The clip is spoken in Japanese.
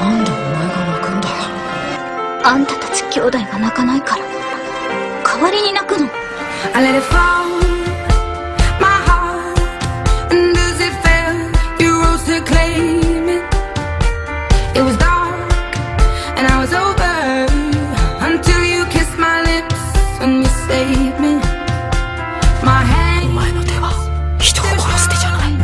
なんでお前が泣くんだよ。あんたたち兄弟が泣かないから。代わりに泣くの。てじゃない。